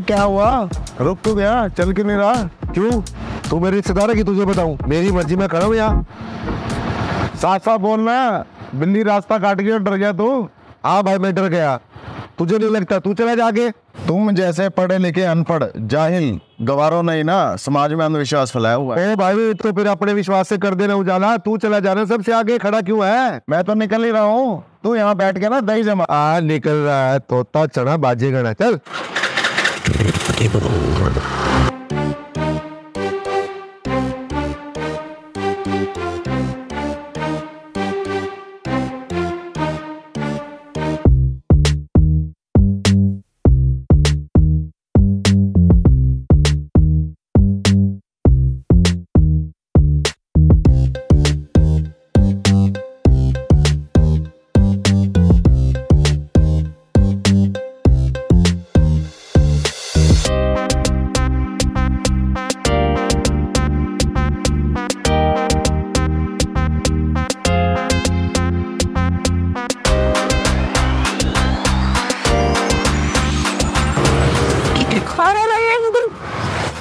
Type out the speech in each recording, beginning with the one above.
क्या हुआ? रुक तो गया चल के नहीं रहा। क्यों? तू मेरे रिश्तेदार है कि तुझे बताऊँ? मेरी मर्ज़ी में करो यहाँ? साफ़ साफ़ बोलना बिल्ली रास्ता काट के डर गया तू। हाँ भाई मैं डर गया। तुझे नहीं लगता? तू चला जाके तुम जैसे पढ़े लिखे अनपढ़ जाहिल। गवारो नहीं ना समाज में अंधविश्वास फैलाया हुआ है। भाई तो फिर अपने विश्वास से कर दे देना उजाला। तू चला जा रहा सबसे आगे खड़ा क्यों है? मैं तो निकल ही रहा हूँ। तू यहाँ बैठ के ना दही जमा। आ निकल रहा है तोता चढ़ा बाजे गणा चल।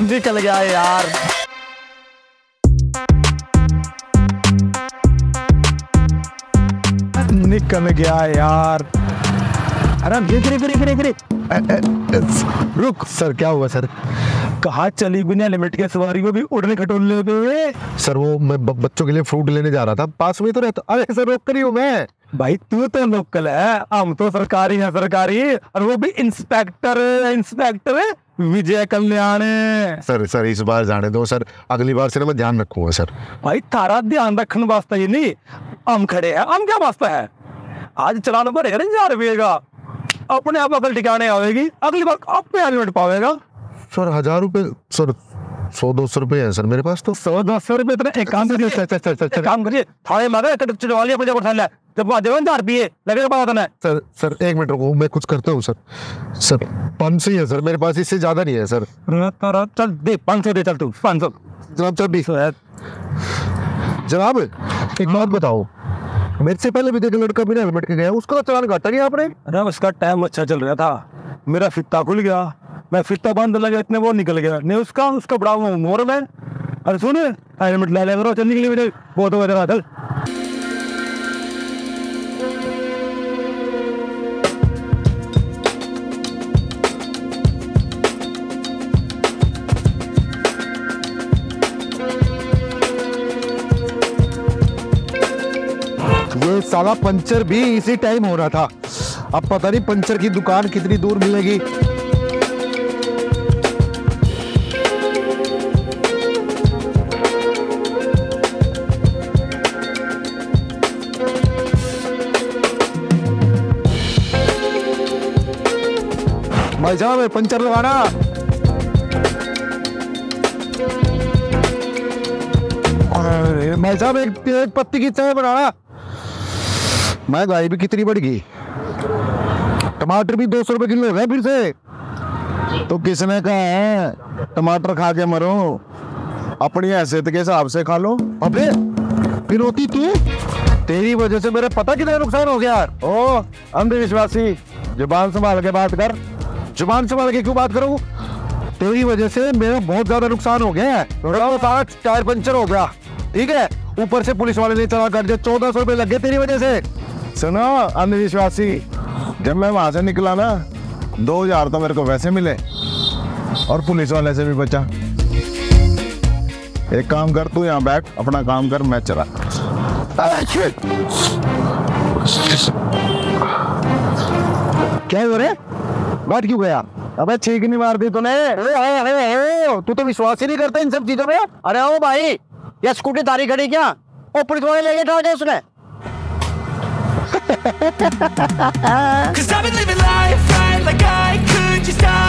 निकल गया यार। निकल गया यार। अरे फिरे फिरे फिरे फिरे। रुक सर क्या हुआ सर? कहा चली बिना लिमिट के सवारी को भी उड़ने खटोलने हुए। सर वो मैं बच्चों के लिए फ्रूट लेने जा रहा था पास में तो रहता। अरे सर रोक करी हूँ मैं। भाई तू तो लोकल है। हम तो सरकारी है सरकारी। और वो भी inspector inspector Vijay Kalyan sir sir इस बार जाने दो सर। अगली बार से ना मैं ध्यान रखूँगा सर। भाई थारा ध्यान रखने वास्ता ही नहीं हम खड़े हैं। हम क्या वास्ता है? आज चलान हज़ार रुपये का अपने आप अकल ठिकाने आवेगी। अगली बार अपने आप मिट पावेगा। सर हज़ार रुपए सर सौ दो सौ रुपए है सर मेरे पास तो। सौ दो सौ रुपये इतने एक काम करिए चल चल चल चल एक काम करिए थाने में आगे चढ़वा लिया अपने जब उठा लिया जब आ जाओ हज़ार रुपये लगेगा पता ना सर सर एक मिनट रुको मैं कुछ करता हूँ सर। सर पाँच सौ ही है सर मेरे पास इससे ज़्यादा नहीं है सर। चल दे पाँच सौ दे चल तू पाँच सौ। जनाब सर बीस जनाब एक बात बताओ मेरे से पहले भी देख लड़का बिना हेलमेट के गया, उसका चलान चालान काटा नहीं आपने। अरे उसका टाइम अच्छा चल रहा था। मेरा फित्ता खुल गया। मैं फित्ता बाँध लगा, इतने वो निकल गया। नहीं, उसका उसका बड़ा मोरल है। अरे सुन, हेलमेट ले लिया करो चल निकली मेरे बहुत हो गया चल ये साला पंचर भी इसी टाइम हो रहा था। अब पता नहीं पंचर की दुकान कितनी दूर मिलेगी। भाई साहब पंचर लगाना। भाई साहब एक, एक पत्ती की चाय बनाना। महँगाई भी कितनी बढ़ गई। टमाटर भी दो सौ रुपए किलो हो फिर से। तो किसने कहा है, टमाटर खा के मरो। अपनी हैसियत के हिसाब से खा लो। अबे फिर होती तू? तेरी वजह से मेरा पता कितना नुकसान हो गया यार। ओ, अंधविश्वासी, ज़ुबान संभाल के बात कर। ज़ुबान संभाल के क्यों बात करूँ? तेरी वजह से मेरा बहुत ज़्यादा नुकसान हो गया है। थोड़ा सारा टायर पंचर हो गया। ठीक है, ऊपर से पुलिस वाले ने चला कर दिया, चौदह सौ रुपए लग गए तेरी वजह से। सुनो अंधविश्वासी जब मैं वहाँ से निकला ना, दो हज़ार तो मेरे को वैसे मिले और पुलिस वाले से भी बचा। एक काम कर, तू यहाँ बैठ, अपना काम कर, मैं चला। क्या हो रे? बैठ क्यों गया? अबे ठीक नहीं मार दी तूने। तू तो विश्वास ही नहीं करता इन सब चीज़ों में। अरे ओ भाई, ये स्कूटी तारी खड़ी क्या? ओ, पुलिस वाले लेके उसने। Cause I've been living life right like I could just die